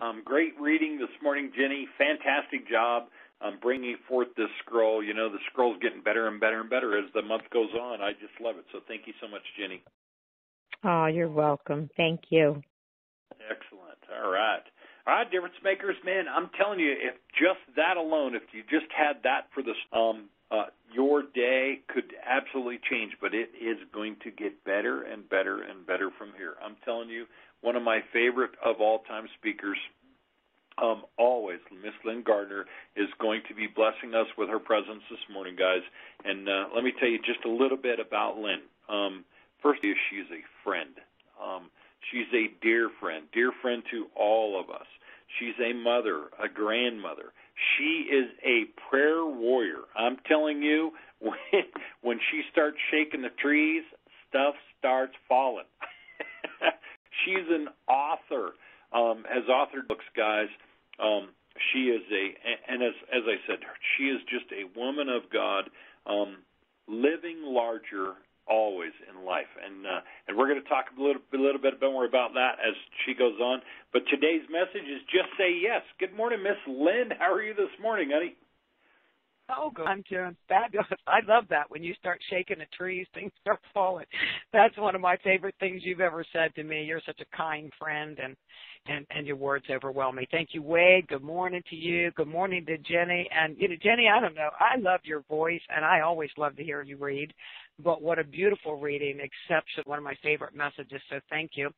Um, great reading this morning, Jenny. Fantastic job um, bringing forth this scroll. You know, the scroll's getting better and better and better as the month goes on. I just love it. So thank you so much, Jenny. Oh, you're welcome. Thank you. Excellent. All right. All right, difference makers, man. I'm telling you, if just that alone, if you just had that for this, um, uh, your day could absolutely change. But it is going to get better and better and better from here. I'm telling you, one of my favorite of all time speakers, um, always, Miss Lynn Gardner is going to be blessing us with her presence this morning, guys. And uh, let me tell you just a little bit about Lynn. Um, first, she's a friend. Um, she's a dear friend, dear friend to all of us. She's a mother, a grandmother. She is a prayer warrior. I'm telling you, when when she starts shaking the trees, stuff starts falling. She's an author. Um, has authored books, guys. Um, she is a, and as as I said, she is just a woman of God, um, living larger always in life. And uh, and we're going to talk a little, a little bit more about that as she goes on. But today's message is just say yes. Good morning, Miss Lynn. How are you this morning, honey? Oh, good. I'm doing fabulous. I love that. When you start shaking the trees, things start falling. That's one of my favorite things you've ever said to me. You're such a kind friend, and and and your words overwhelm me. Thank you, Wade. Good morning to you. Good morning to Jenny. And you know, Jenny, I don't know. I love your voice, and I always love to hear you read. But what a beautiful reading, exception, one of my favorite messages. So thank you.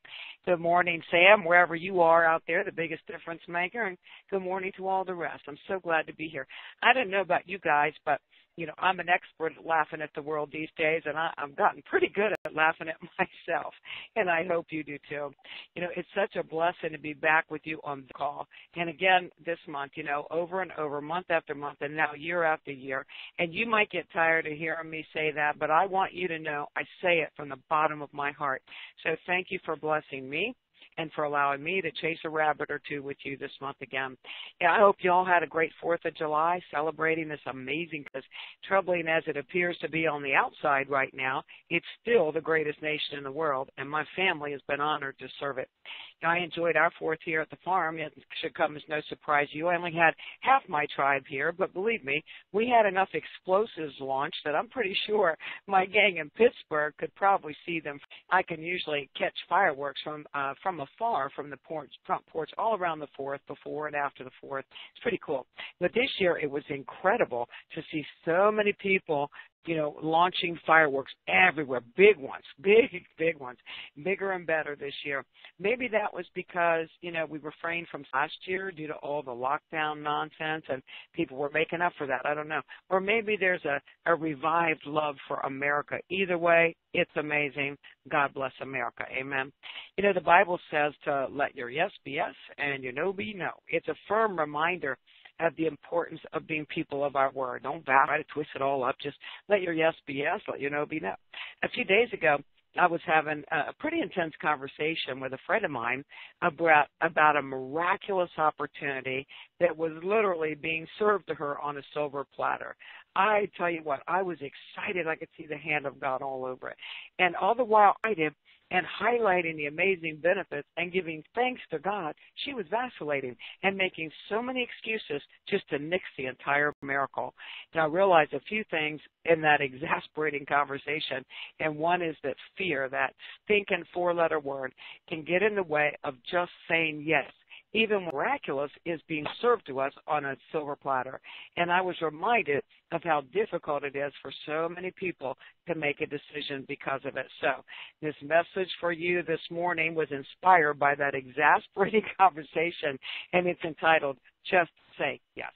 Good morning, Sam, wherever you are out there, the biggest difference maker, and good morning to all the rest. I'm so glad to be here. I don't know about you guys, but you know, I'm an expert at laughing at the world these days, and I, I've gotten pretty good at laughing at myself, and I hope you do too. You know, it's such a blessing to be back with you on the call, and again this month, you know, over and over, month after month, and now year after year. And you might get tired of hearing me say that, but I want you to know I say it from the bottom of my heart. So thank you for blessing me and for allowing me to chase a rabbit or two with you this month again. Yeah, I hope you all had a great 4th of July celebrating this amazing, because troubling as it appears to be on the outside right now, it's still the greatest nation in the world, and my family has been honored to serve it. I enjoyed our 4th here at the farm. It should come as no surprise to you. I only had half my tribe here, but believe me, we had enough explosives launched that I'm pretty sure my gang in Pittsburgh could probably see them. I can usually catch fireworks from uh, from a far from the porch, front porch all around the fourth, before and after the fourth. It's pretty cool. But this year it was incredible to see so many people you know, launching fireworks everywhere, big ones, big, big ones, bigger and better this year. Maybe that was because, you know, we refrained from last year due to all the lockdown nonsense and people were making up for that. I don't know. Or maybe there's a, a revived love for America. Either way, it's amazing. God bless America. Amen. You know, the Bible says to let your yes be yes and your no be no. It's a firm reminder of the importance of being people of our word. Don't try to twist it all up. Just let your yes be yes, let your no be no. A few days ago, I was having a pretty intense conversation with a friend of mine about about a miraculous opportunity that was literally being served to her on a silver platter. I tell you what, I was excited. I could see the hand of God all over it. And all the while I did, and highlighting the amazing benefits and giving thanks to God, she was vacillating and making so many excuses just to nix the entire miracle. And I realized a few things in that exasperating conversation. And one is that fear, that stinking four letter word, can get in the way of just saying yes even miraculous is being served to us on a silver platter. And I was reminded of how difficult it is for so many people to make a decision because of it. So this message for you this morning was inspired by that exasperating conversation and it's entitled Just Say Yes.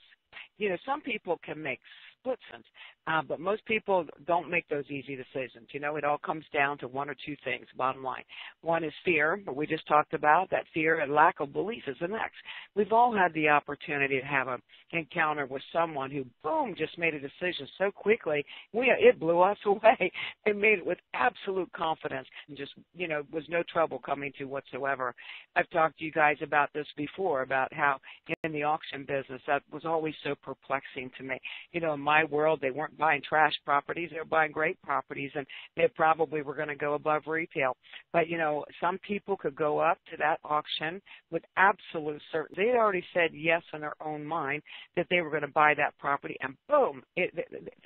You know, some people can make split sense. Uh, but most people don't make those easy decisions. You know, it all comes down to one or two things, bottom line. One is fear, but we just talked about that fear and lack of belief is the next. We've all had the opportunity to have an encounter with someone who, boom, just made a decision so quickly. We, it blew us away. They made it with absolute confidence and just, you know, was no trouble coming to whatsoever. I've talked to you guys about this before, about how in the auction business that was always so perplexing to me. You know, in my world, they weren't weren't buying trash properties; they were buying great properties, and they probably were going to go above retail. But you know, some people could go up to that auction with absolute certainty. They already said yes in their own mind that they were going to buy that property, and boom, it,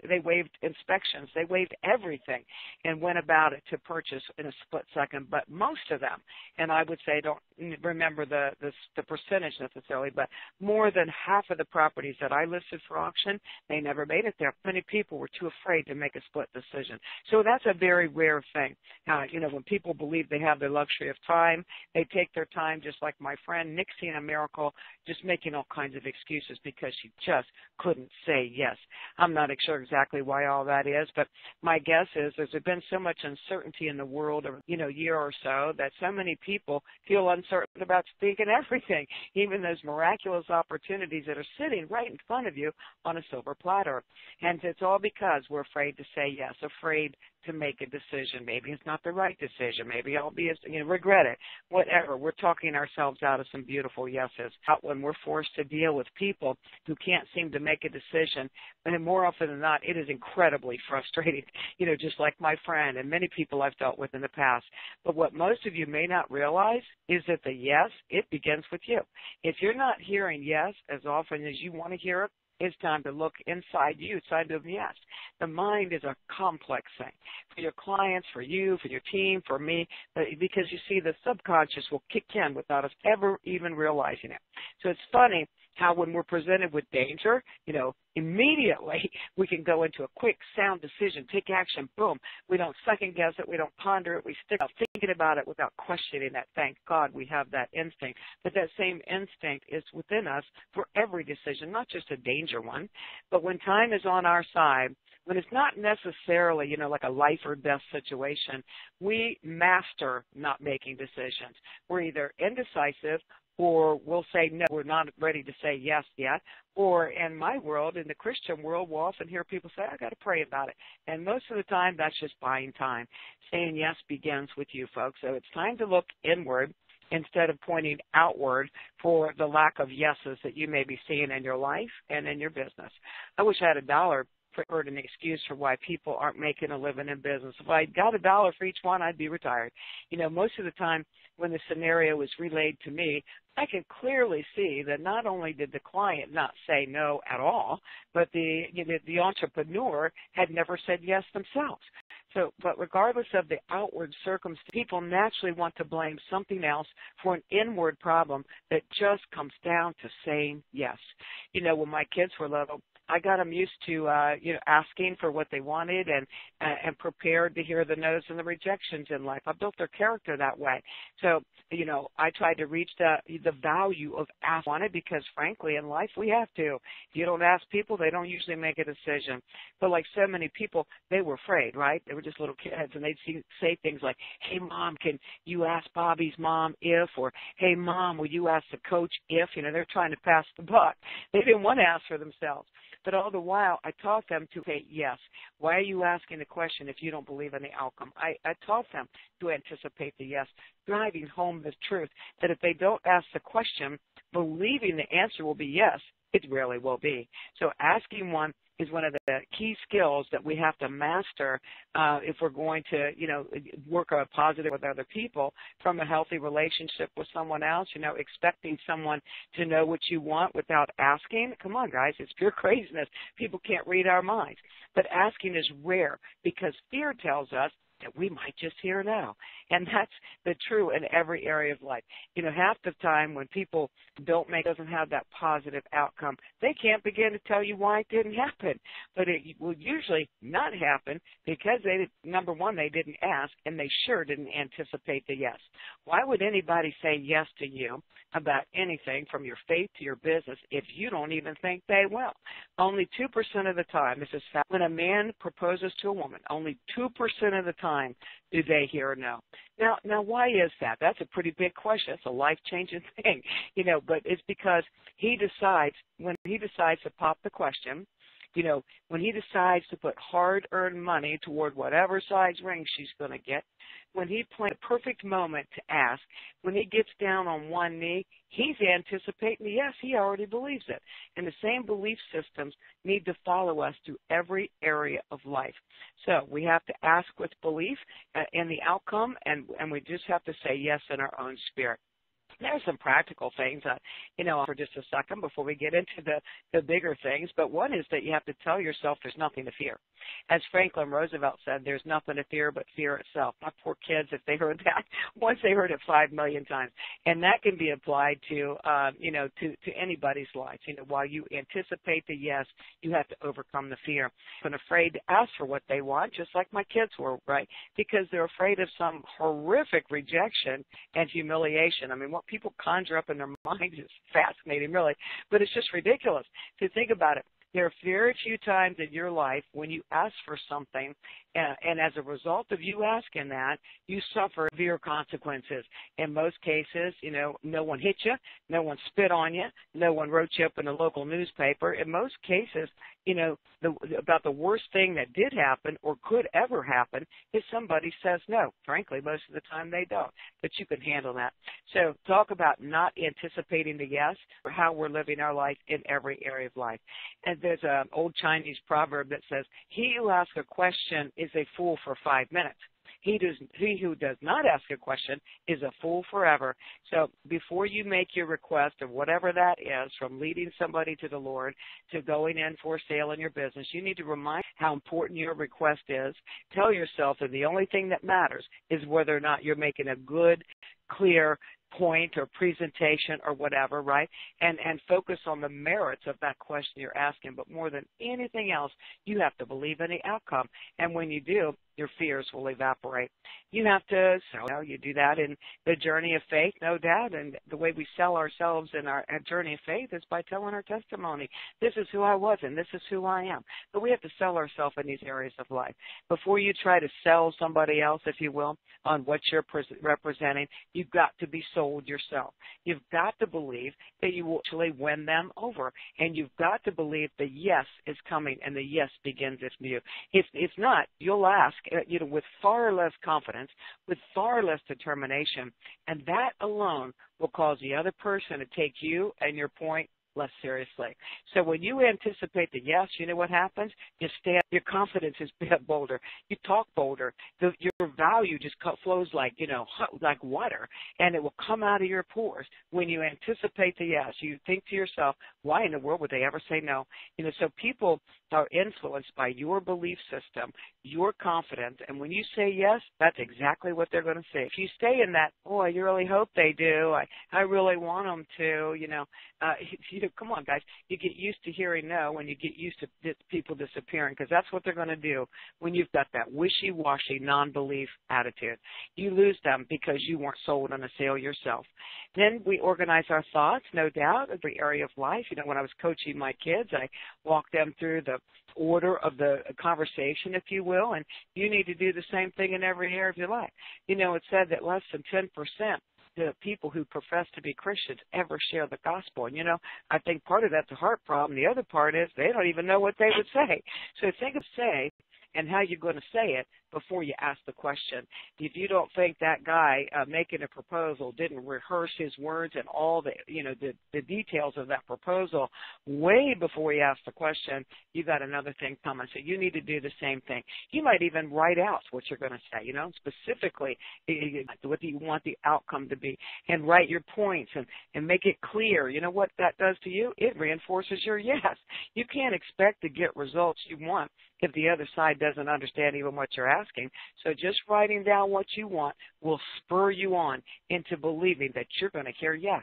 they waived inspections, they waived everything, and went about it to purchase in a split second. But most of them, and I would say, don't remember the the, the percentage necessarily, but more than half of the properties that I listed for auction, they never made it there. Many people were too afraid to make a split decision. So that's a very rare thing. Uh, you know, when people believe they have the luxury of time, they take their time, just like my friend Nixie in a miracle, just making all kinds of excuses because she just couldn't say yes. I'm not sure exactly why all that is, but my guess is there's been so much uncertainty in the world over, you know, year or so that so many people feel uncertain about speaking everything, even those miraculous opportunities that are sitting right in front of you on a silver platter. And it's all because we're afraid to say yes, afraid to make a decision. Maybe it's not the right decision. Maybe I'll be, you know, regret it. Whatever. We're talking ourselves out of some beautiful yeses. Out when we're forced to deal with people who can't seem to make a decision, and more often than not, it is incredibly frustrating. You know, just like my friend and many people I've dealt with in the past. But what most of you may not realize is that the yes, it begins with you. If you're not hearing yes as often as you want to hear it, it's time to look inside you. Time to yes. The mind is a complex thing for your clients, for you, for your team, for me, uh, because you see the subconscious will kick in without us ever even realizing it. So it's funny how when we're presented with danger, you know, immediately we can go into a quick, sound decision, take action, boom. We don't second guess it, we don't ponder it, we stick out thinking about it without questioning that. Thank God we have that instinct. But that same instinct is within us for every decision, not just a danger one. But when time is on our side, when it's not necessarily, you know, like a life or death situation, we master not making decisions. We're either indecisive or we'll say no, we're not ready to say yes yet. Or in my world, in the Christian world, we'll often hear people say, I got to pray about it. And most of the time, that's just buying time. Saying yes begins with you, folks. So it's time to look inward instead of pointing outward for the lack of yeses that you may be seeing in your life and in your business. I wish I had a dollar heard an excuse for why people aren't making a living in business. If I got a dollar for each one, I'd be retired. You know, most of the time when the scenario was relayed to me, I can clearly see that not only did the client not say no at all, but the you know, the entrepreneur had never said yes themselves. So, but regardless of the outward circumstance, people naturally want to blame something else for an inward problem that just comes down to saying yes. You know, when my kids were little, I got them used to uh, you know asking for what they wanted and uh, and prepared to hear the no's and the rejections in life. I built their character that way. So you know I tried to reach the the value of ask wanted because frankly in life we have to. If you don't ask people, they don't usually make a decision. But like so many people, they were afraid, right? They were just little kids and they'd see, say things like, "Hey mom, can you ask Bobby's mom if?" or "Hey mom, will you ask the coach if?" You know they're trying to pass the buck. They didn't want to ask for themselves. But all the while, I taught them to say yes. Why are you asking the question if you don't believe in the outcome? I, I taught them to anticipate the yes, driving home the truth that if they don't ask the question, believing the answer will be yes, it rarely will be. So asking one is one of the key skills that we have to master uh, if we're going to, you know, work a positive with other people from a healthy relationship with someone else. You know, expecting someone to know what you want without asking. Come on, guys, it's pure craziness. People can't read our minds. But asking is rare because fear tells us that we might just hear now. And that's the true in every area of life. You know, half the time when people don't make doesn't have that positive outcome, they can't begin to tell you why it didn't happen. But it will usually not happen because they number one, they didn't ask and they sure didn't anticipate the yes. Why would anybody say yes to you about anything from your faith to your business if you don't even think they will? Only two percent of the time, this is fact, when a man proposes to a woman, only two percent of the time time do they hear no? Now, now, why is that? That's a pretty big question. It's a life-changing thing, you know. But it's because he decides when he decides to pop the question, you know, when he decides to put hard earned money toward whatever size ring she's going to get, when he plans a perfect moment to ask, when he gets down on one knee, he's anticipating yes, he already believes it. And the same belief systems need to follow us through every area of life. So we have to ask with belief uh, in the outcome, and, and we just have to say yes in our own spirit there's some practical things, uh, you know, for just a second before we get into the the bigger things. But one is that you have to tell yourself there's nothing to fear. As Franklin Roosevelt said, there's nothing to fear but fear itself. My poor kids, if they heard that once, they heard it five million times, and that can be applied to, uh, you know, to to anybody's life. You know, while you anticipate the yes, you have to overcome the fear. And afraid to ask for what they want, just like my kids were, right? Because they're afraid of some horrific rejection and humiliation. I mean, what people conjure up in their minds is fascinating, really. But it's just ridiculous to think about it. There are very few times in your life when you ask for something, and, and as a result of you asking that, you suffer severe consequences. In most cases, you know, no one hit you, no one spit on you, no one wrote you up in a local newspaper. In most cases, you know, the, about the worst thing that did happen or could ever happen is somebody says no. Frankly, most of the time they don't, but you can handle that. So talk about not anticipating the yes or how we're living our life in every area of life. And there's an old Chinese proverb that says, he who asks a question is a fool for five minutes. He does he who does not ask a question is a fool forever. So before you make your request of whatever that is, from leading somebody to the Lord to going in for sale in your business, you need to remind how important your request is. Tell yourself that the only thing that matters is whether or not you're making a good, clear point or presentation or whatever, right? And and focus on the merits of that question you're asking. But more than anything else, you have to believe in the outcome. And when you do, your fears will evaporate. You have to, so you, do that in the journey of faith, no doubt. And the way we sell ourselves in our journey of faith is by telling our testimony. This is who I was and this is who I am. But we have to sell ourselves in these areas of life. Before you try to sell somebody else, if you will, on what you're representing, you've got to be sold yourself. You've got to believe that you will actually win them over. And you've got to believe the yes is coming and the yes begins with you. If, if not, you'll ask Uh, you know, with far less confidence, with far less determination, and that alone will cause the other person to take you and your point less seriously. So when you anticipate the yes, you know what happens? You stand, your confidence is bolder. You talk bolder. The, your value just flows like, you know, like water and it will come out of your pores. When you anticipate the yes, you think to yourself, why in the world would they ever say no? You know, so people are influenced by your belief system, your confidence, and when you say yes, that's exactly what they're going to say. If you stay in that, oh, I really hope they do. I I really want them to. You know, uh, you know, come on, guys. You get used to hearing no when you get used to people disappearing because that's what they're going to do when you've got that wishy-washy, non-belief attitude. You lose them because you weren't sold on a sale yourself. Then we organize our thoughts, no doubt, every area of life. You know, when I was coaching my kids, I walked them through the order of the conversation, if you will, and you need to do the same thing in every area of your life. You know, it's said that less than 10% the people who profess to be Christians ever share the gospel. And you know, I think part of that's a heart problem. The other part is they don't even know what they would say. So think of say and how you're going to say it before you ask the question. If you don't think that guy uh, making a proposal didn't rehearse his words and all the you know the, the details of that proposal way before you ask the question, you got another thing coming. So you need to do the same thing. You might even write out what you're going to say. You know, specifically eh, eh, eh, what do you want the outcome to be, and write your points and and make it clear. You know what that does to you? It reinforces your yes. You can't expect to get results you want if the other side doesn't understand even what you're asking. So just writing down what you want will spur you on into believing that you're going to hear yes.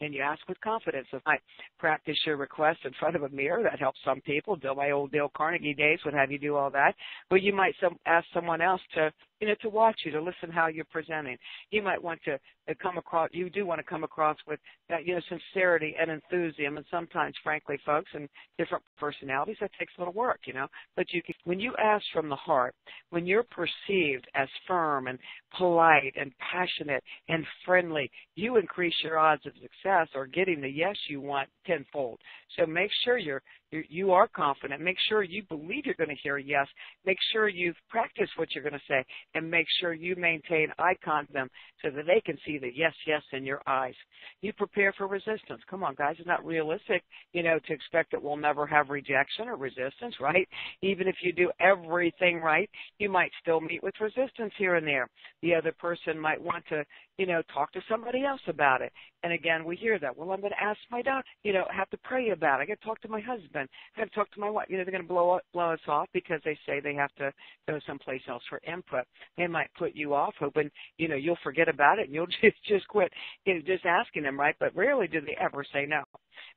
And you ask with confidence. If I practice your request in front of a mirror, that helps some people. Bill, my old Dale Carnegie days would have you do all that. But you might some, ask someone else to you know, to watch you, to listen how you're presenting. You might want to uh, come across, you do want to come across with that, you know, sincerity and enthusiasm. And sometimes, frankly, folks, and different personalities, that takes a little work, you know. But you can, when you ask from the heart, when you're perceived as firm and polite and passionate and friendly, you increase your odds of success or getting the yes you want tenfold. So make sure you're you're, you are confident. Make sure you believe you're going to hear yes. Make sure you've practiced what you're going to say, and make sure you maintain eye contact them so that they can see the yes, yes in your eyes. You prepare for resistance. Come on, guys, it's not realistic, you know, to expect that we'll never have rejection or resistance, right? Even if you do everything right, you might still meet with resistance here and there. The other person might want to, you know, talk to somebody else about it. And again, we hear that. Well, I'm going to ask my doctor, you know, have to pray about it. I got to talk to my husband. I got to talk to my wife. You know, they're going to blow blow us off because they say they have to go someplace else for input. They might put you off, hoping you know you'll forget about it and you'll just just quit, you know, just asking them, right? But rarely do they ever say no.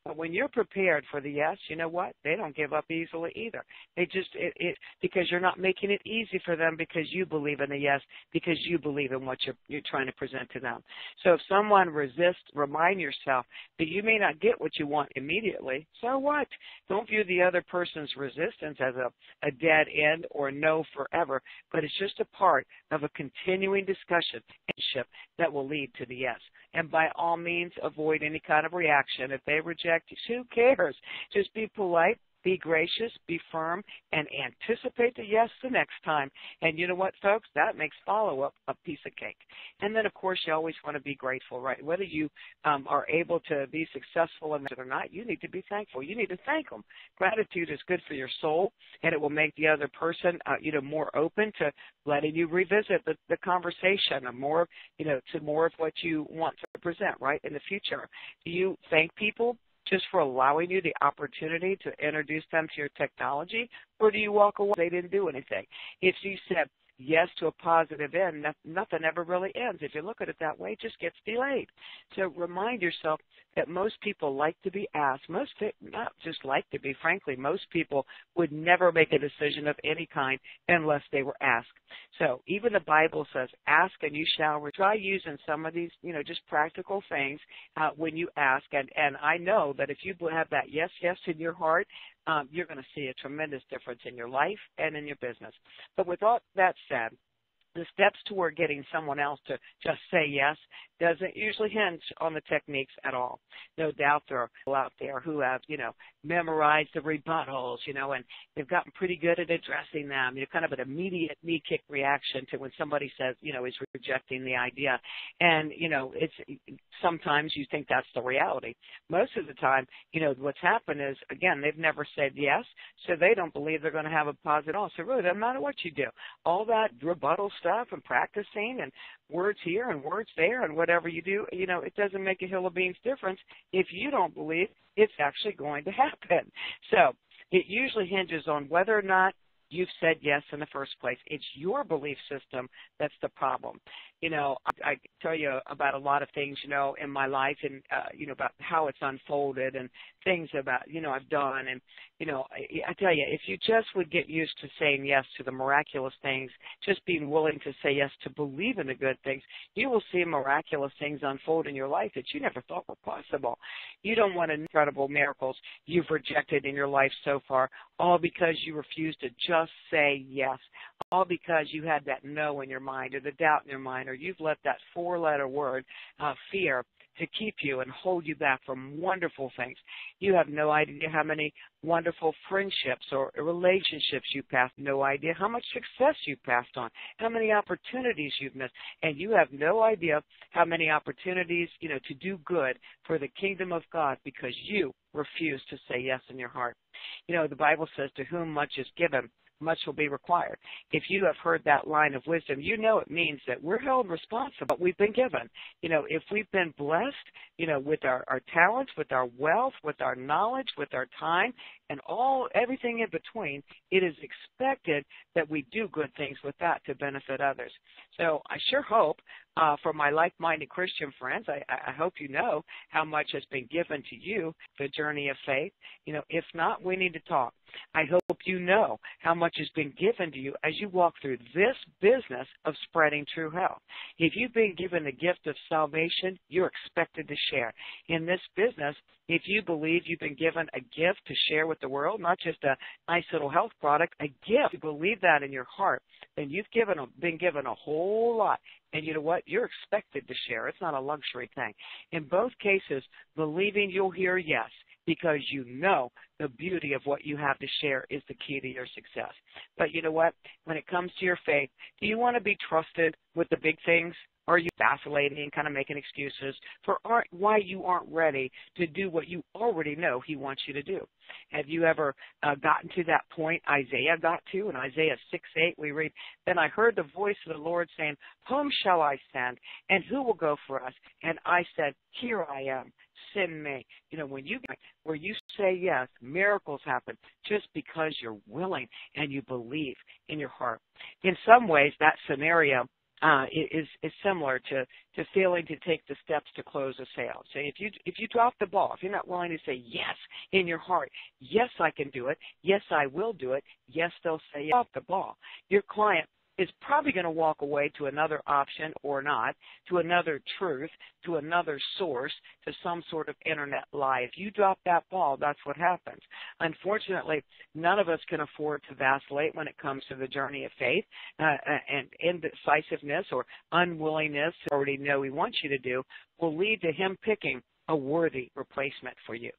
But when you're prepared for the yes, you know what? They don't give up easily either. They just it, it because you're not making it easy for them because you believe in the yes, because you believe in what you're you're trying to present to them. So if someone resists, remind yourself that you may not get what you want immediately. So what? Don't view the other person's resistance as a, a dead end or no forever, but it's just a part of a continuing discussion that will lead to the yes. And by all means, avoid any kind of reaction. If they reject who cares? Just be polite, be gracious, be firm, and anticipate the yes the next time. And you know what, folks? That makes follow up a piece of cake. And then, of course, you always want to be grateful, right? Whether you um, are able to be successful in it or not, you need to be thankful. You need to thank them. Gratitude is good for your soul, and it will make the other person, uh, you know, more open to letting you revisit the, the conversation, or more, you know, to more of what you want to present, right, in the future. Do you thank people? Just for allowing you the opportunity to introduce them to your technology, or do you walk away? They didn't do anything. If you said yes to a positive end, nothing ever really ends. If you look at it that way, it just gets delayed. So remind yourself that most people like to be asked. Most, not just like to be, frankly, most people would never make a decision of any kind unless they were asked. So even the Bible says, ask and you shall. Try using some of these, you know, just practical things uh, when you ask. And, and I know that if you have that yes, yes in your heart, um, you're going to see a tremendous difference in your life and in your business. But with all that said, the steps toward getting someone else to just say yes doesn't usually hinge on the techniques at all. No doubt there are people out there who have, you know, memorized the rebuttals, you know, and they've gotten pretty good at addressing them. You know, kind of an immediate knee kick reaction to when somebody says, you know, is rejecting the idea. And, you know, it's sometimes you think that's the reality. Most of the time, you know, what's happened is again, they've never said yes, so they don't believe they're going to have a positive. Oh, so really, doesn't matter what you do. All that rebuttal stuff and practicing and words here and words there and whatever you do, you know, it doesn't make a hill of beans difference if you don't believe it's actually going to happen. So it usually hinges on whether or not you've said yes in the first place. It's your belief system that's the problem you know, I, I tell you about a lot of things, you know, in my life and, uh, you know, about how it's unfolded and things about, you know, I've done. And, you know, I, I tell you, if you just would get used to saying yes to the miraculous things, just being willing to say yes to believe in the good things, you will see miraculous things unfold in your life that you never thought were possible. You don't want incredible miracles you've rejected in your life so far, all because you refuse to just say yes, all because you had that no in your mind or the doubt in your mind or you've let that four letter word, uh, fear, to keep you and hold you back from wonderful things. You have no idea how many wonderful friendships or relationships you passed, no idea how much success you passed on, how many opportunities you've missed, and you have no idea how many opportunities, you know, to do good for the kingdom of God because you refuse to say yes in your heart. You know, the Bible says to whom much is given, much will be required. If you have heard that line of wisdom, you know it means that we're held responsible what we've been given. You know, if we've been blessed, you know, with our, our talents, with our wealth, with our knowledge, with our time, and all everything in between, it is expected that we do good things with that to benefit others. So I sure hope uh, for my like-minded Christian friends, I, I hope you know how much has been given to you, the journey of faith. You know, if not, we need to talk. I hope you know how much has been given to you as you walk through this business of spreading true health. If you've been given the gift of salvation, you're expected to share. In this business, if you believe you've been given a gift to share with the world, not just a nice little health product, a gift, you believe that in your heart, then you've given a, been given a whole lot. And you know what? You're expected to share. It's not a luxury thing. In both cases, believing you'll hear yes because you know the beauty of what you have to share is the key to your success. But you know what? When it comes to your faith, do you want to be trusted with the big things? Or are you vacillating, and kind of making excuses for why you aren't ready to do what you already know He wants you to do? Have you ever uh, gotten to that point Isaiah got to? In Isaiah 6 8, we read, Then I heard the voice of the Lord saying, Whom shall I send? And who will go for us? And I said, Here I am send me. You know, when you where you say yes, miracles happen just because you're willing and you believe in your heart. In some ways, that scenario uh, is is similar to to failing to take the steps to close a sale. So if you if you drop the ball, if you're not willing to say yes in your heart, yes I can do it, yes I will do it, yes they'll say yes, off the ball. Your client is probably going to walk away to another option or not, to another truth, to another source, to some sort of internet lie. If you drop that ball, that's what happens. Unfortunately, none of us can afford to vacillate when it comes to the journey of faith uh, uh and indecisiveness or unwillingness to already know he wants you to do will lead to him picking a worthy replacement for you.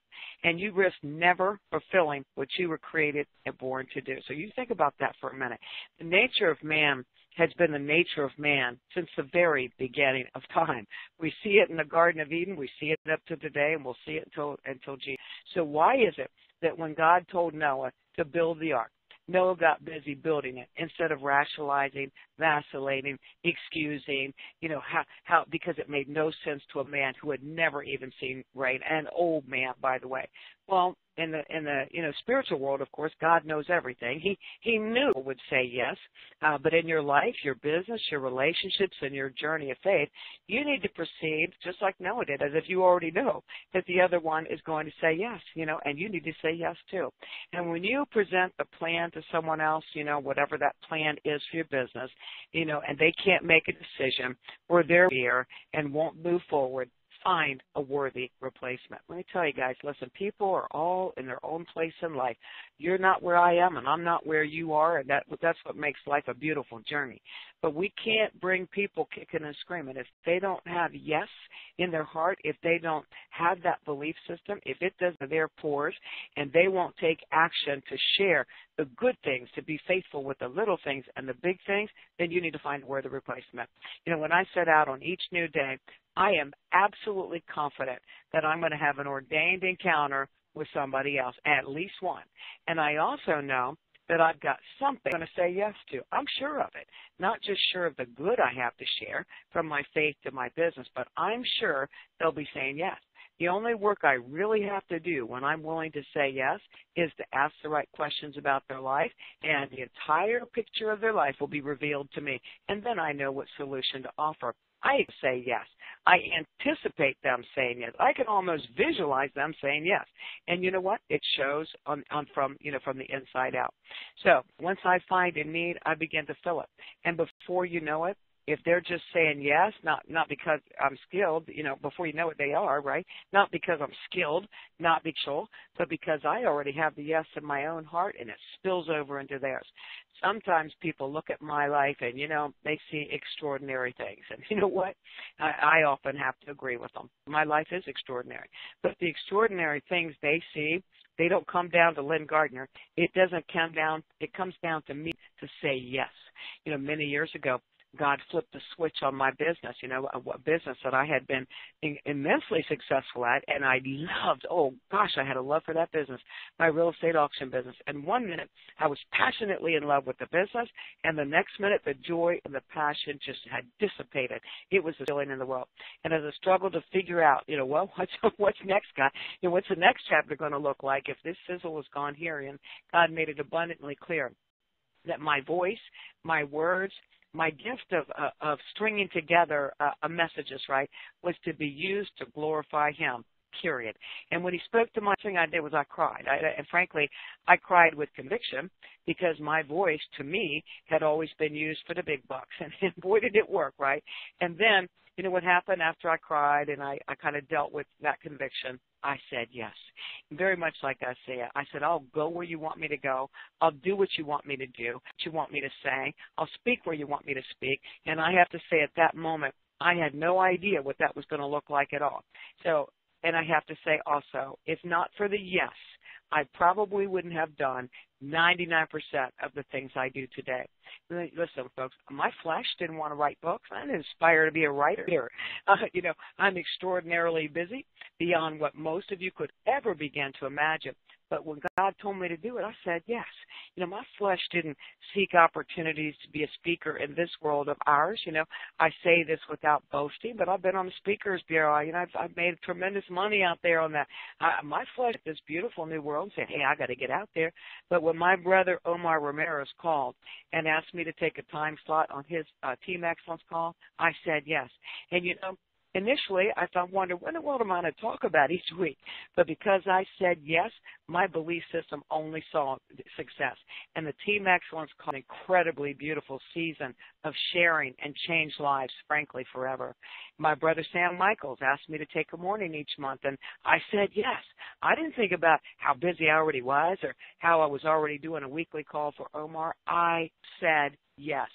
And you risk never fulfilling what you were created and born to do. So you think about that for a minute. The nature of man has been the nature of man since the very beginning of time. We see it in the Garden of Eden, we see it up to today, and we'll see it until until Jesus. So why is it that when God told Noah to build the ark, Noah got busy building it instead of rationalizing, vacillating, excusing, you know, how, how, because it made no sense to a man who had never even seen rain, an old man, by the way. Well, in the in the you know spiritual world of course god knows everything. He he knew would say yes uh, but in your life your business your relationships and your journey of faith you need to proceed just like noah did as if you already know that the other one is going to say yes you know and you need to say yes too. And when you present the plan to someone else you know whatever that plan is for your business you know and they can't make a decision or they're here and won't move forward find a worthy replacement. Let me tell you guys, listen, people are all in their own place in life. You're not where I am and I'm not where you are and that that's what makes life a beautiful journey. But we can't bring people kicking and screaming if they don't have yes in their heart, if they don't have that belief system, if it doesn't their pores and they won't take action to share the good things, to be faithful with the little things and the big things, then you need to find a worthy replacement. You know, when I set out on each new day, I am absolutely confident that I'm going to have an ordained encounter with somebody else, at least one. And I also know that I've got something I'm going to say yes to. I'm sure of it. Not just sure of the good I have to share from my faith to my business, but I'm sure they'll be saying yes. The only work I really have to do when I'm willing to say yes is to ask the right questions about their life, and the entire picture of their life will be revealed to me. And then I know what solution to offer. I say yes. I anticipate them saying yes. I can almost visualize them saying yes. And you know what? It shows on, on from you know from the inside out. So once I find a need, I begin to fill it. And before you know it, if they're just saying yes, not not because I'm skilled, you know, before you know it they are, right? Not because I'm skilled, not because, but because I already have the yes in my own heart and it spills over into theirs. Sometimes people look at my life and you know they see extraordinary things, and you know what? I, I often have to agree with them. My life is extraordinary, but the extraordinary things they see they don't come down to Lynn Gardner. It doesn't come down. It comes down to me to say yes. You know, many years ago, God flipped the switch on my business, you know, a a business that I had been immensely successful at, and I loved. Oh gosh, I had a love for that business, my real estate auction business. And one minute I was passionately in love with the business, and the next minute the joy and the passion just had dissipated. It was the feeling in the world. And as I struggled to figure out, you know, well, what's what's next, God? You know, what's the next chapter going to look like if this sizzle was gone here? And God made it abundantly clear that my voice, my words, my gift of uh, of stringing together uh, a messages right was to be used to glorify him period. And when he spoke to my thing i did was i cried. I, and frankly i cried with conviction because my voice to me had always been used for the big bucks and, and boy did it work right? And then you know what happened after i cried and i i kind of dealt with that conviction I said yes. Very much like I said, I said, I'll go where you want me to go. I'll do what you want me to do, what you want me to say. I'll speak where you want me to speak. And I have to say at that moment, I had no idea what that was going to look like at all. So And I have to say also, if not for the yes, I probably wouldn't have done 99% of the things I do today. Listen, folks, my flesh didn't want to write books. I didn't aspire to be a writer. Uh, you know, I'm extraordinarily busy beyond what most of you could ever begin to imagine. But when God told me to do it, I said yes. You know, my flesh didn't seek opportunities to be a speaker in this world of ours. You know, I say this without boasting, but I've been on the Speakers Bureau. You know, I've, I've made tremendous money out there on that. I, my flesh, this beautiful new world, said, hey, I got to get out there. But when my brother Omar Ramirez called and asked me to take a time slot on his uh, Team Excellence call, I said yes. And you know, Initially, I thought, wonder, what in the world am I going to talk about each week? But because I said yes, my belief system only saw success. And the Team Excellence called an incredibly beautiful season of sharing and changed lives, frankly, forever. My brother Sam Michaels asked me to take a morning each month, and I said yes. I didn't think about how busy I already was or how I was already doing a weekly call for Omar. I said yes.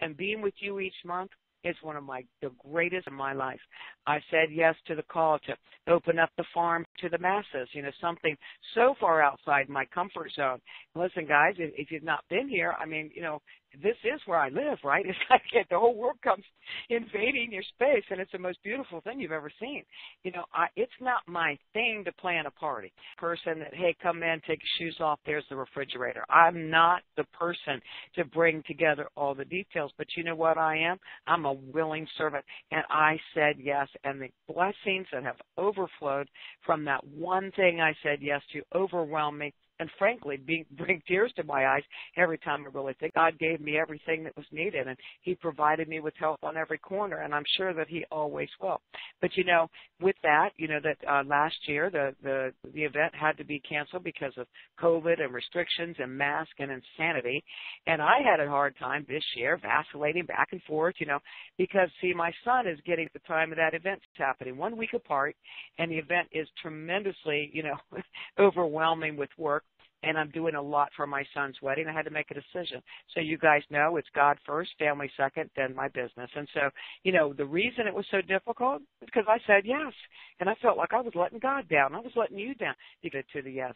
And being with you each month is one of my the greatest in my life. I said yes to the call to open up the farm to the masses. You know, something so far outside my comfort zone. Listen, guys, if, if you've not been here, I mean, you know, this is where I live, right? It's like the whole world comes invading your space, and it's the most beautiful thing you've ever seen. You know, I, it's not my thing to plan a party. Person that, hey, come in, take your shoes off. There's the refrigerator. I'm not the person to bring together all the details. But you know what I am? I'm a willing servant, and I said yes. And the blessings that have overflowed from that one thing I said yes to overwhelm me and frankly be, bring tears to my eyes every time I really think. God gave me everything that was needed and he provided me with help on every corner and I'm sure that he always will. But you know, with that, you know that uh, last year the the the event had to be canceled because of COVID and restrictions and mask and insanity. And I had a hard time this year vacillating back and forth, you know, because see my son is getting the time of that event happening one week apart and the event is tremendously, you know, overwhelming with work and I'm doing a lot for my son's wedding. I had to make a decision. So you guys know it's God first, family second, then my business. And so, you know, the reason it was so difficult is because I said yes. And I felt like I was letting God down. I was letting you down to get to the yes.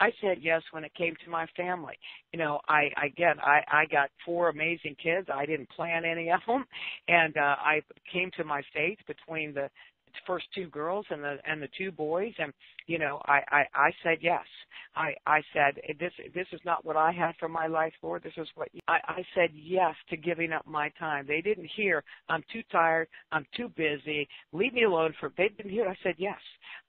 I said yes when it came to my family. You know, I again I, I got four amazing kids. I didn't plan any of them. And uh I came to my faith between the first two girls and the and the two boys and you know i i i said yes. I i said this this is not what i had for my life lord. This is what i i said yes to giving up my time. They didn't hear i'm too tired. I'm too busy. Leave me alone for they didn't hear. I said yes.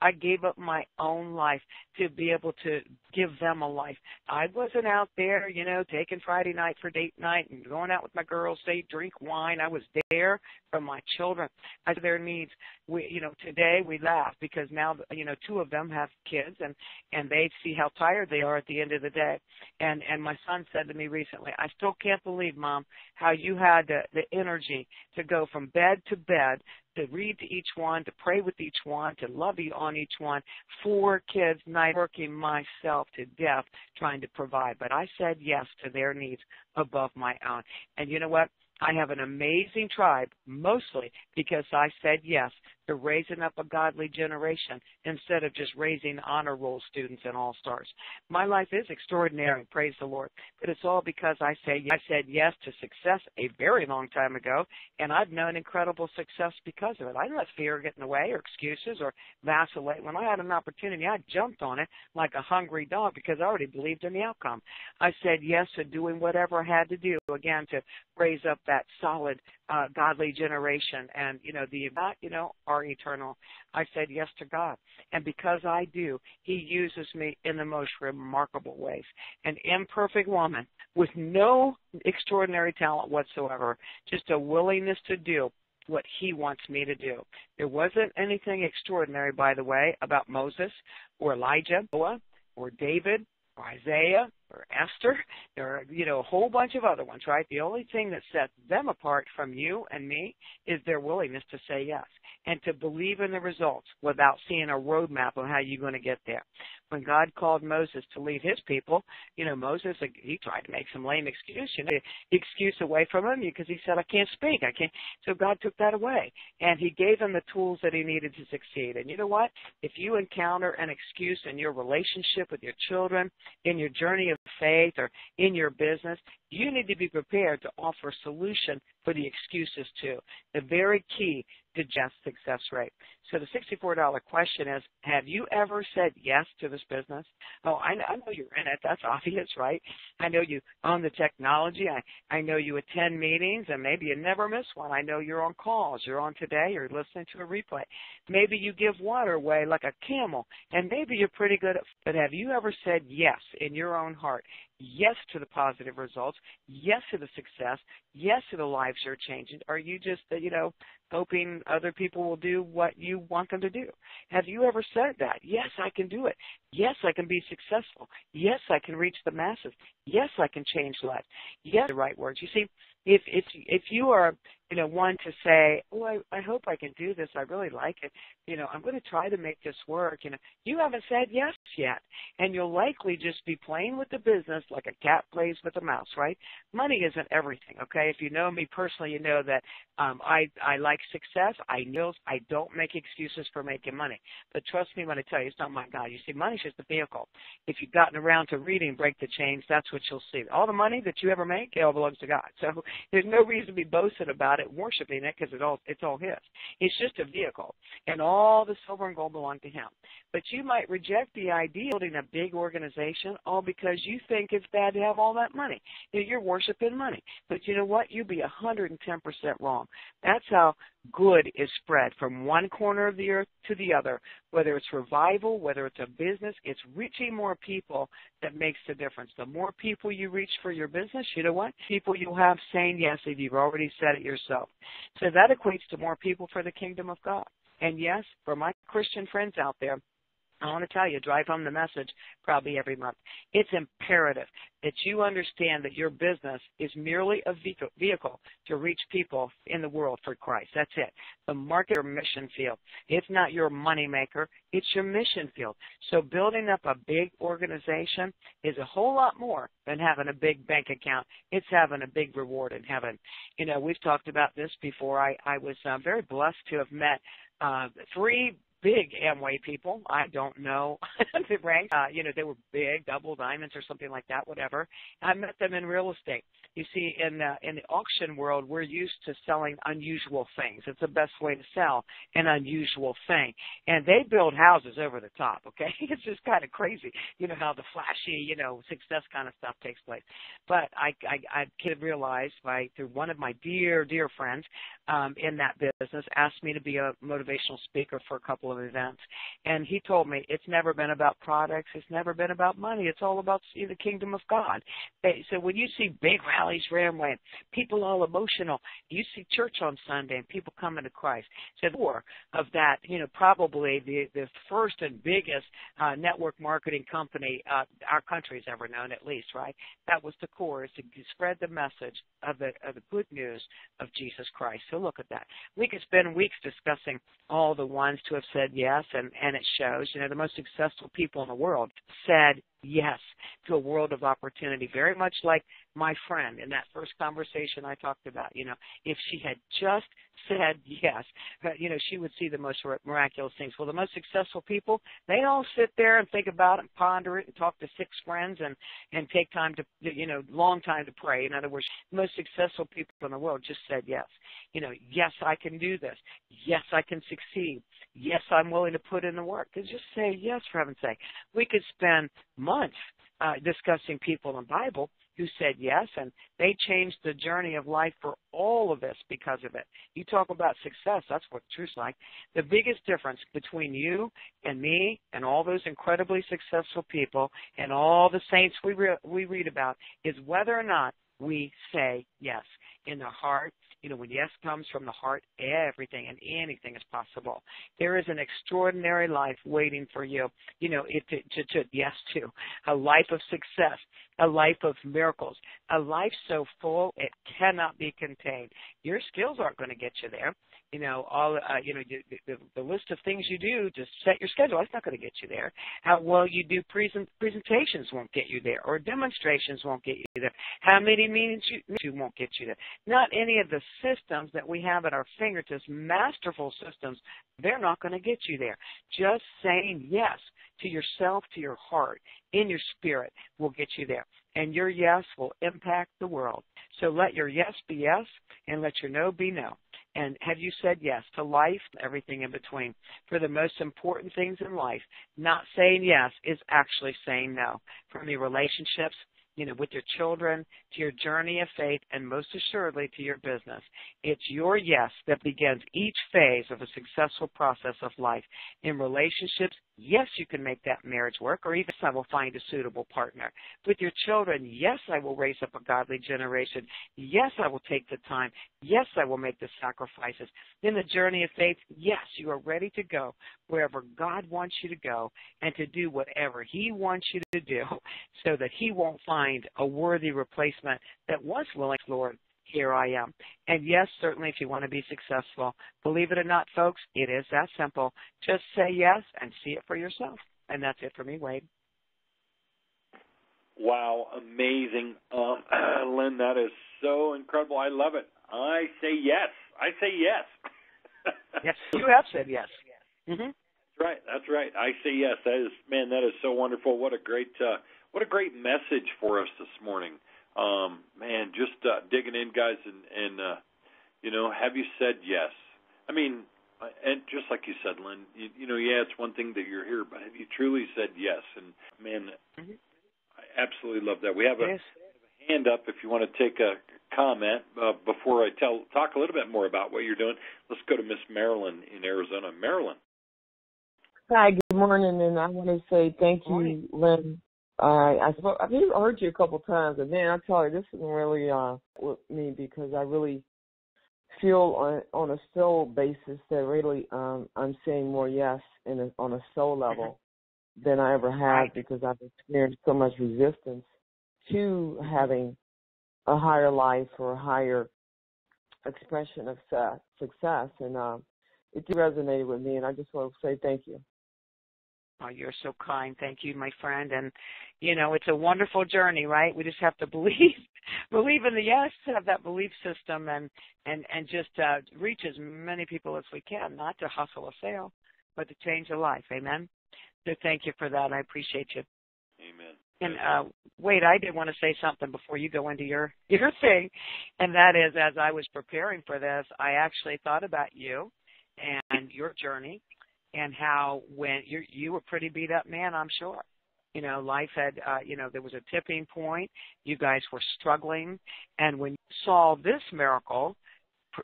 I gave up my own life to be able to give them a life. I wasn't out there you know taking friday night for date night and going out with my girls they drink wine. I was there for my children. As their needs. We you know today we laugh because now you know two of them have kids and and they see how tired they are at the end of the day and and my son said to me recently i still can't believe mom how you had the, the energy to go from bed to bed to read to each one, to pray with each one, to love you on each one. Four kids, night working myself to death trying to provide. But I said yes to their needs above my own. And you know what? I have an amazing tribe, mostly because I said yes to raising up a godly generation instead of just raising honor roll students and all stars. My life is extraordinary, praise the Lord. But it's all because I say I said yes to success a very long time ago, and I've known incredible success because of it. I didn't let fear get in the way or excuses or vacillate. When I had an opportunity, I jumped on it like a hungry dog because I already believed in the outcome. I said yes to doing whatever I had to do again to raise up that solid uh, godly generation and you know the you know are eternal. I said yes to god. And because i do he uses me in the most remarkable ways. An imperfect woman with no extraordinary talent whatsoever just a willingness to do what he wants me to do. There wasn't anything extraordinary, by the way, about Moses or Elijah or David or Isaiah or Esther or you know a whole bunch of other ones, right? The only thing that sets them apart from you and me is their willingness to say yes and to believe in the results without seeing a roadmap of how you're going to get there. When God called Moses to lead his people, you know, Moses, he tried to make some lame excuse, you know, excuse away from him because he said, I can't speak. I can't. So God took that away and he gave him the tools that he needed to succeed. And you know what? If you encounter an excuse in your relationship with your children, in your journey of faith or in your business, you need to be prepared to offer a solution for the excuses too. The very key to just success rate. So the $64 question is, have you ever said yes to this business? Oh, I know, I know you're in it. That's obvious, right? I know you own the technology. I, I know you attend meetings and maybe you never miss one. I know you're on calls. You're on today. You're listening to a replay. Maybe you give water away like a camel and maybe you're pretty good at, but have you ever said yes in your own heart? Yes to the positive results. Yes to the success. Yes to the lives you're changing. Are you just, you know, hoping other people will do what you want them to do? Have you ever said that? Yes, I can do it. Yes, I can be successful. Yes, I can reach the masses. Yes, I can change lives. Yes, the right words. You see, if if if you are you know one to say oh I, I hope i can do this. I really like it. You know i'm going to try to make this work. You know you haven't said yes yet. And you'll likely just be playing with the business like a cat plays with a mouse right? Money isn't everything okay? If you know me personally you know that um i i like success. I know i don't make excuses for making money. But trust me when i tell you it's not my god you see money's just a vehicle. If you've gotten around to reading break the chains that's what you'll see. All the money that you ever make it all belongs to god. So there's no reason to be boasting about it, worshiping it, because it all it's all His. It's just a vehicle, and all the silver and gold belong to Him. But you might reject the idea of building a big organization all because you think it's bad to have all that money. You're worshiping money, but you know what? You'd be 110% wrong. That's how good is spread from one corner of the earth to the other. Whether it's revival, whether it's a business, it's reaching more people that makes the difference. The more people you reach for your business, you know what? People you'll have saying yes if you've already said it yourself. So that equates to more people for the kingdom of God. And yes, for my Christian friends out there, I want to tell you, drive home the message probably every month. It's imperative that you understand that your business is merely a vehicle to reach people in the world for Christ. That's it. The market or mission field. It's not your money maker. It's your mission field. So building up a big organization is a whole lot more than having a big bank account. It's having a big reward in heaven. You know, we've talked about this before. I, I was uh, very blessed to have met uh, three big Amway people. I don't know the rank. Uh, you know, they were big, double diamonds or something like that, whatever. I met them in real estate. You see, in the, in the auction world, we're used to selling unusual things. It's the best way to sell an unusual thing. And they build houses over the top, okay? It's just kind of crazy, you know, how the flashy, you know, success kind of stuff takes place. But I, I, I could realize by, through one of my dear, dear friends, um, in that business asked me to be a motivational speaker for a couple of events. And he told me it's never been about products, it's never been about money, it's all about see, the kingdom of God. So when you see big rallies for Amway, people all emotional, you see church on Sunday and people coming to Christ. So more of that, you know, probably the, the first and biggest uh, network marketing company uh, our country's ever known, at least, right? That was the core, is to spread the message of the, of the good news of Jesus Christ. So look at that. We could spend weeks discussing all the ones to have said yes, and, and it shows. You know, the most successful people in the world said yes to a world of opportunity, very much like my friend in that first conversation I talked about. You know, if she had just said yes, you know, she would see the most miraculous things. Well, the most successful people, they all sit there and think about it and ponder it and talk to six friends and and take time to, you know, long time to pray. In other words, the most successful people in the world just said yes. You know, yes, I can do this. Yes, I can succeed. Yes, I'm willing to put in the work. And just say yes, for heaven's sake. We could spend months uh, discussing people in the Bible who said yes, and they changed the journey of life for all of us because of it. You talk about success, that's what truth's like. The biggest difference between you and me and all those incredibly successful people and all the saints we re- we read about is whether or not we say yes in the heart you know, when yes comes from the heart, everything and anything is possible. There is an extraordinary life waiting for you. You know, it, to, to, to yes to a life of success. a life of miracles, a life so full it cannot be contained. Your skills aren't going to get you there you know all uh, you know the, the, the list of things you do to set your schedule that's not going to get you there. How well you do present presentations won't get you there or demonstrations won't get you there. How many meetings you, you won't get you there. Not any of the systems that we have at our fingertips masterful systems they're not going to get you there. Just saying yes to yourself to your heart in your spirit will get you there and your yes will impact the world. So let your yes be yes and let your no be no and have you said yes to life, everything in between? For the most important things in life, not saying yes is actually saying no. From your relationships, you know, with your children, to your journey of faith, and most assuredly to your business. It's your yes that begins each phase of a successful process of life. In relationships, yes, you can make that marriage work, or even I will find a suitable partner. With your children, yes, I will raise up a godly generation. Yes, I will take the time. Yes, I will make the sacrifices. In the journey of faith, yes, you are ready to go wherever God wants you to go and to do whatever He wants you to do so that He won't find a worthy replacement that was willing, Lord, here I am. And yes, certainly if you want to be successful, believe it or not, folks, it is that simple. Just say yes and see it for yourself. And that's it for me, Wade. Wow, amazing. Um, Lynn, that is so incredible. I love it. I say yes. I say yes. yes, you have said yes. Mm-hmm. That's right. That's right. I say yes. That is, man, that is so wonderful. What a great, uh, what a great message for us this morning um, man, just uh, digging in, guys, and and uh, you know, have you said yes? I mean, uh, and just like you said, Lynn, you, you know, yeah, it's one thing that you're here, but have you truly said yes? And man, mm-hmm. I absolutely love that. We have a, yes. hand up if you want to take a comment uh, before I tell talk a little bit more about what you're doing. Let's go to Miss Marilyn in Arizona. Marilyn. Hi, good morning, and I want to say thank you, Lynn, I I spoke, I've heard you a couple times, and man, I tell you, this is really uh with me because I really feel on on a soul basis that really um I'm saying more yes in a, on a soul level than I ever have because I've experienced so much resistance to having a higher life or a higher expression of success, and um, it resonated with me, and I just want to say thank you. Oh, you're so kind. Thank you, my friend. And you know, it's a wonderful journey, right? We just have to believe, believe in the yes, have that belief system, and and and just uh, reach as many people as we can, not to hustle a sale, but to change a life. Amen. So thank you for that. I appreciate you. Amen. And uh wait, I did want to say something before you go into your your thing, and that is, as I was preparing for this, I actually thought about you and your journey and how when you you were pretty beat up man, I'm sure. You know, life had uh, you know, there was a tipping point. You guys were struggling, and when you saw this miracle,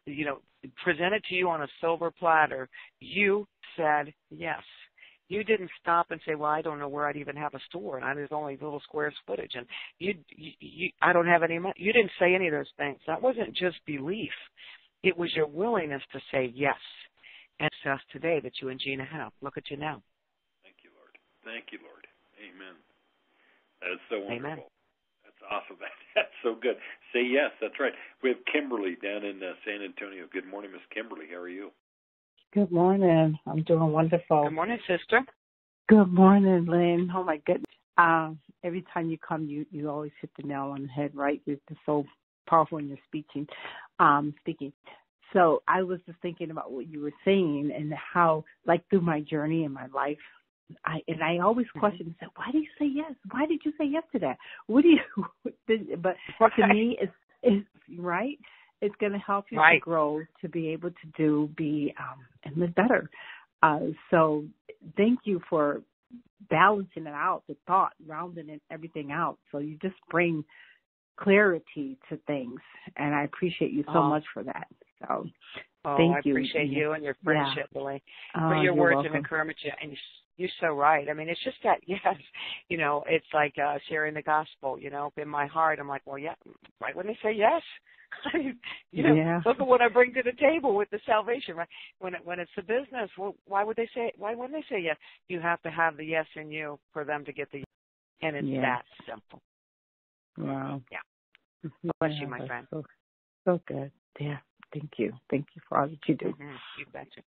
you know, presented to you on a silver platter, you said yes. You didn't stop and say, "Well, I don't know where I'd even have a store, and I, there's only little square footage, and you, you, you, I don't have any money." You didn't say any of those things. That wasn't just belief; it was your willingness to say yes success today that you and Gina have. Look at you now. Thank you, Lord. Thank you, Lord. Amen. That is so wonderful. Amen. That's awesome. That's so good. Say yes. That's right. We have Kimberly down in uh, San Antonio. Good morning, Miss Kimberly. How are you? Good morning. I'm doing wonderful. Good morning, sister. Good morning, Lynn. Oh my goodness. Um, every time you come, you you always hit the nail on the head. Right? You're so powerful in your speaking. Um, speaking. So I was just thinking about what you were saying and how, like, through my journey in my life, I and I always mm-hmm. question said, why did you say yes? Why did you say yes to that? What do you? but right. to me, it's it's right. It's going to help you right. to grow, to be able to do, be, um, and live better. Uh, so thank you for balancing it out, the thought, rounding it, everything out. So you just bring clarity to things, and I appreciate you so much for that. So oh, thank I you. appreciate you and your friendship, yeah. Billy, for your words welcome. of encouragement. And you're so right. I mean, it's just that yes, you know, it's like uh sharing the gospel. You know, in my heart, I'm like, well, yeah, right when they say yes. you know, yeah. look at what I bring to the table with the salvation, right? When it, when it's the business, well, why would they say? Why wouldn't they say yes? You have to have the yes in you for them to get the, and it's yeah. that simple. Wow. Yeah. Bless you, my friend. So, so good. Yeah. Thank you. Thank you for all that you do. Mm-hmm. You betcha.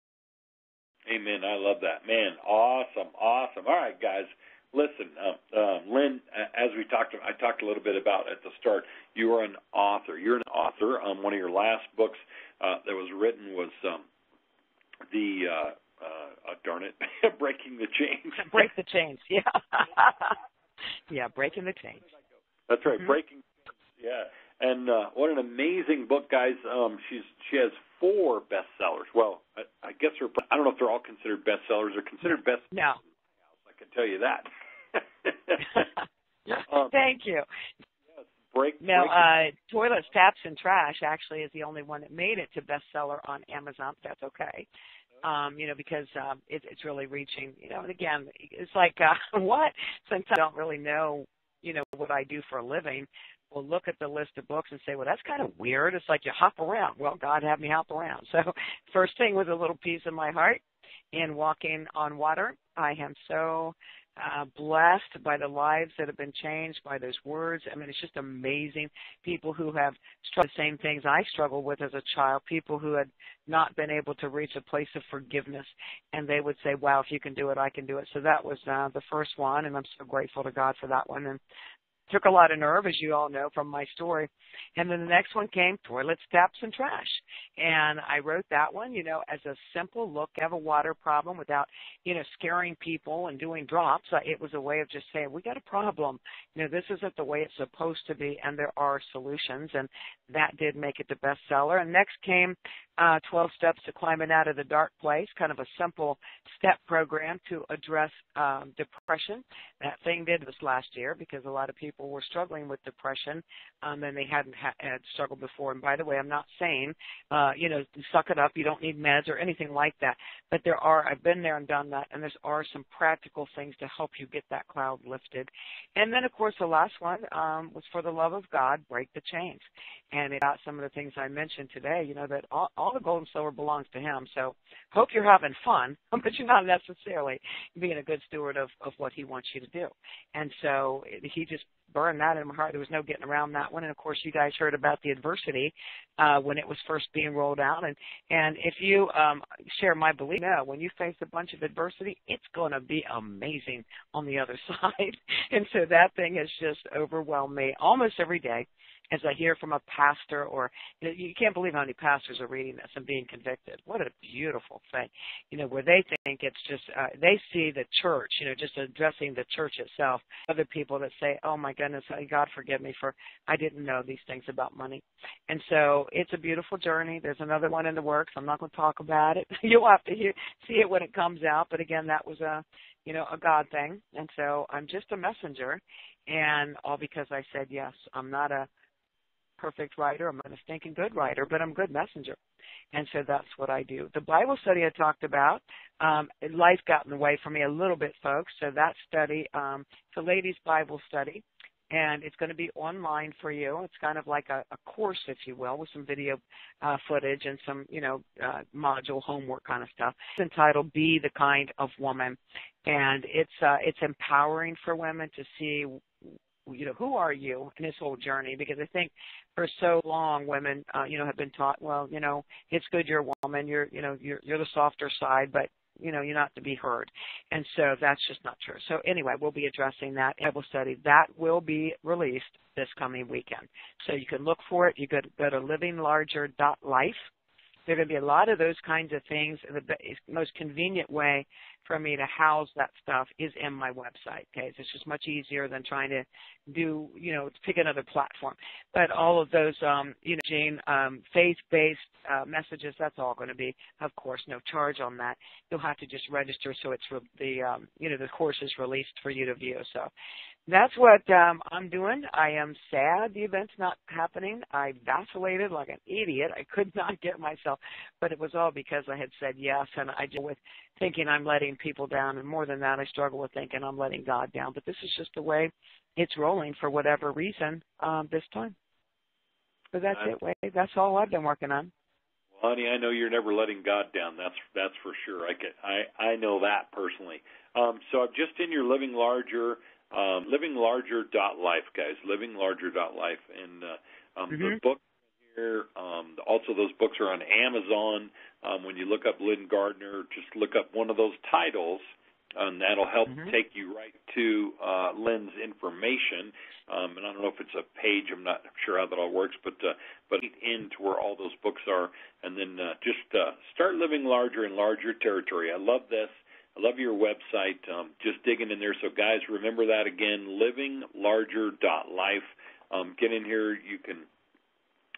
Amen. I love that, man. Awesome, awesome. All right, guys. Listen, uh, uh, Lynn. As we talked, I talked a little bit about at the start. You are an author. You're an author. Um, one of your last books uh, that was written was um, the uh, uh, uh, darn it, breaking the chains. Break the chains. Yeah. yeah, breaking the chains. That's right, Mhm. breaking. Yeah, and uh, what an amazing book, guys. Um, she's she has four bestsellers. Well, I, I guess her. I don't know if they're all considered bestsellers or considered best. No. I can tell you that. um, Thank you. break. No, break uh, Toilets, Taps, and Trash actually is the only one that made it to bestseller on Amazon. But that's okay. Um, you know, because um, it, it's really reaching. You know, and again, it's like uh, what? Since I don't really know, you know, what I do for a living, we'll look at the list of books and say, well, that's kind of weird. It's like you hop around. Well, God had me hop around. So, first thing was a little piece of my heart in walking on water. I am so uh, blessed by the lives that have been changed by those words. I mean, it's just amazing. People who have struggled the same things I struggled with as a child, people who had not been able to reach a place of forgiveness, and they would say, wow, if you can do it, I can do it. So that was uh, the first one, and I'm so grateful to God for that one. And took a lot of nerve, as you all know from my story. And then the next one came toilets, taps, and trash. And I wrote that one, you know, as a simple look, have a water problem without, you know, scaring people and doing drops. Uh, It was a way of just saying, we got a problem. You know, this isn't the way it's supposed to be, and there are solutions. And that did make it the bestseller. And next came uh, 12 Steps to Climbing Out of the Dark Place, kind of a simple step program to address um, depression. That thing did this last year because a lot of people were struggling with depression um, and they hadn't ha- had struggled before. And by the way, I'm not saying, uh, you know, suck it up. You don't need meds or anything like that. But there are, I've been there and done that, and there are some practical things to help you get that cloud lifted. And then, of course, the last one um, was for the love of God, break the chains. And it got some of the things I mentioned today, you know, that all, all the gold and silver belongs to Him. So hope you're having fun, but you're not necessarily being a good steward of, of what He wants you to do. And so He just burned that in my heart. There was no getting around that one. And of course, you guys heard about the adversity uh, when it was first being rolled out. And and if you um, share my belief, no, when you face a bunch of adversity, it's going to be amazing on the other side. and so that thing has just overwhelmed me almost every day as I hear from a pastor or you, know, you can't believe how many pastors are reading this and being convicted. What a beautiful thing. You know, where they think it's just uh, they see the church, you know, just addressing the church itself. Other people that say, "Oh my goodness, God forgive me for I didn't know these things about money." And so it's a beautiful journey. There's another one in the works. I'm not going to talk about it. You'll have to hear see it when it comes out. But again, that was a you know a God thing. And so I'm just a messenger, and all because I said yes. I'm not a perfect writer. I'm not a stinking good writer, but I'm a good messenger. And so that's what I do. The Bible study I talked about, um, life got in the way for me a little bit, folks. So that study, um, it's a ladies' Bible study, and it's going to be online for you. It's kind of like a, a course, if you will, with some video uh, footage and some, you know, uh, module homework kind of stuff. It's entitled "Be the Kind of Woman," and it's uh, it's empowering for women to see you know, who are you in this whole journey? Because I think for so long women, uh, you know, have been taught, well, you know, it's good you're a woman, you're, you know, you're, you're the softer side, but you know, you're not to be heard. And so that's just not true. So anyway, we'll be addressing that Bible study. That will be released this coming weekend. So you can look for it. You go to, go to livinglarger.life. There are going to be a lot of those kinds of things. The most convenient way for me to house that stuff is in my website. Okay, it's just much easier than trying to do, you know, pick another platform. But all of those, um, you know, Jane, um, faith-based uh, messages, that's all going to be, of course, no charge on that. You'll have to just register so it's re- the, um, you know, the course is released for you to view. So that's what um, I'm doing. I am sad the event's not happening. I vacillated like an idiot. I could not get myself, but it was all because I had said yes, and I deal with thinking I'm letting people down, and more than that, I struggle with thinking I'm letting God down. But this is just the way it's rolling for whatever reason um, this time. But that's it, Wade. That's all I've been working on. Well, honey, I know you're never letting God down. That's that's for sure. I can, I I know that personally. Um, so I'm just in your Living Larger um, life, guys. Livinglarger.life, and uh, um, mm-hmm. the book here. Um, also, those books are on Amazon. Um, when you look up Lynn Gardner, just look up one of those titles, and that'll help mm-hmm. take you right to uh, Lynn's information. Um, and I don't know if it's a page. I'm not sure how that all works, but uh, but into where all those books are, and then uh, just uh, start living larger and larger territory. I love this. I love your website. Um, just digging in there. So guys, remember that again. Livinglarger.life. Um, get in here. You can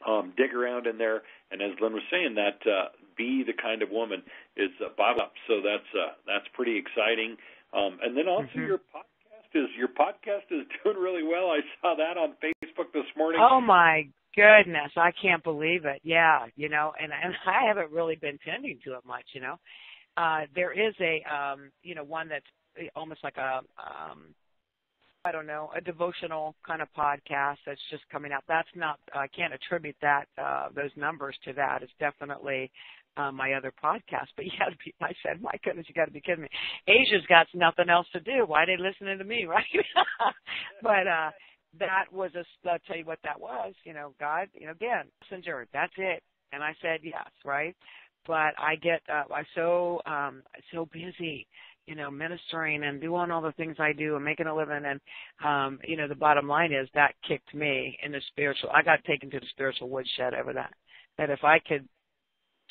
um, dig around in there, and as Lynn was saying, that uh, be the kind of woman is uh, Bible up. So that's uh, that's pretty exciting. Um, and then also mm-hmm. your podcast is your podcast is doing really well. I saw that on Facebook this morning. Oh my goodness, I can't believe it. Yeah, you know, and and I haven't really been tending to it much. You know, uh, there is a um, you know one that's almost like a um, I don't know, a devotional kind of podcast that's just coming out. That's not, I can't attribute that, uh, those numbers to that. It's definitely, uh, my other podcast. But yeah, I said, my goodness, you got to be kidding me. Asia's got nothing else to do. Why are they listening to me, right? but, uh, that was a, I'll tell you what that was, you know, God, you know, again, messenger, that's it. And I said yes, right? But I get, uh, I'm so, um, so busy you know, ministering and doing all the things I do and making a living. And, um, you know, the bottom line is that kicked me in the spiritual. I got taken to the spiritual woodshed over that. That if I could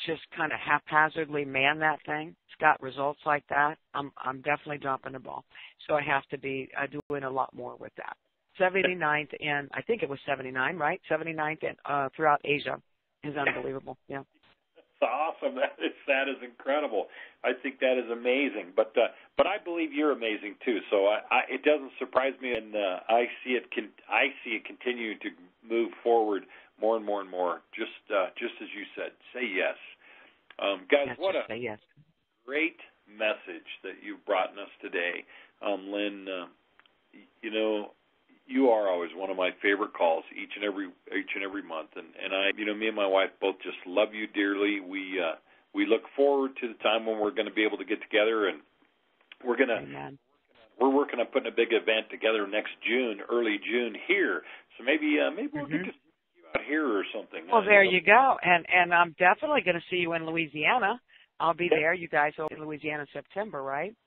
just kind of haphazardly man that thing, it's got results like that. I'm I'm definitely dropping the ball. So I have to be uh, doing a lot more with that. 79th and I think it was 79, right? 79th and uh, throughout Asia is unbelievable. Yeah awesome. That is that is incredible. I think that is amazing. But uh, but I believe you're amazing too. So I, I it doesn't surprise me, and uh, I see it. Con- I see it continuing to move forward more and more and more. Just uh, just as you said, say yes, um, guys. Yes, what a yes. great message that you've brought us today, um, Lynn. Uh, you know, you are always one of my favorite calls each and every each and every month. And and I you know me and my wife both just love you dearly. We uh we look forward to the time when we're going to be able to get together and we're going to Amen. we're working on putting a big event together next June early June here. So maybe uh maybe we'll mm-hmm. get to see you out here or something. Well uh, there you, know. you go. And and I'm definitely going to see you in Louisiana. I'll be there. You guys will be in Louisiana in September right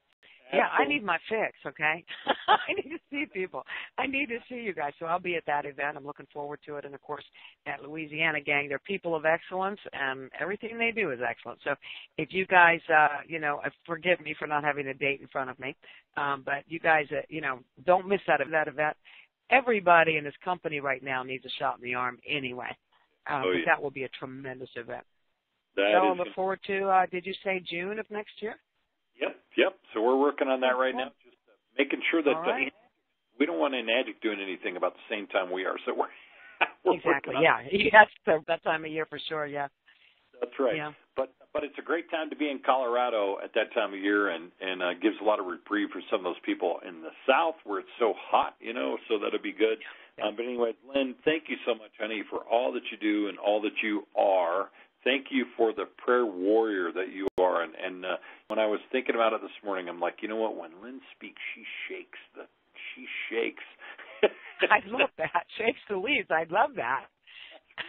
yeah, I need my fix, okay? I need to see people. I need to see you guys. So I'll be at that event. I'm looking forward to it. And of course, at Louisiana Gang, they're people of excellence and everything they do is excellent. So if you guys, uh, you know, uh, forgive me for not having a date in front of me, um, but you guys, uh, you know, don't miss that, that event. Everybody in this company right now needs a shot in the arm anyway. Um, oh, yeah. That will be a tremendous event. That so I look forward to, uh, did you say June of next year? Yep, yep. So we're working on that right now, just uh, making sure that right. uh, we don't want an addict doing anything about the same time we are. So we're, we're exactly. Yeah, that's the, that time of year for sure. Yeah. That's right. Yeah. But but it's a great time to be in Colorado at that time of year, and and uh, gives a lot of reprieve for some of those people in the South where it's so hot, you know. So that'll be good. Yeah. Um, but anyway, Lynn, thank you so much, honey, for all that you do and all that you are. Thank you for the prayer warrior that you are. And, and uh, when I was thinking about it this morning, I'm like, you know what? When Lynn speaks, she shakes. The she shakes. I love that. Shakes the leaves. I love that.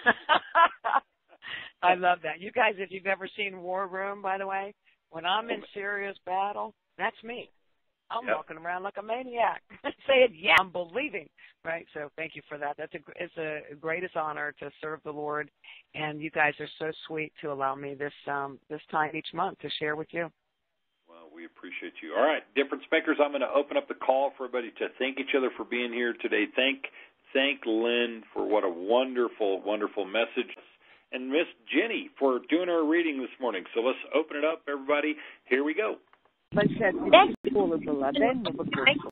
I love that. You guys, if you've ever seen War Room, by the way, when I'm in serious battle, that's me. I'm yep. walking around like a maniac, saying, "Yeah, I'm believing." Right. So, thank you for that. That's a it's a greatest honor to serve the Lord, and you guys are so sweet to allow me this um this time each month to share with you. Well, we appreciate you. All right, difference makers. I'm going to open up the call for everybody to thank each other for being here today. Thank thank Lynn for what a wonderful wonderful message and Miss Jenny for doing our reading this morning. So let's open it up, everybody. Here we go. большая школа была, да, мне бутылку.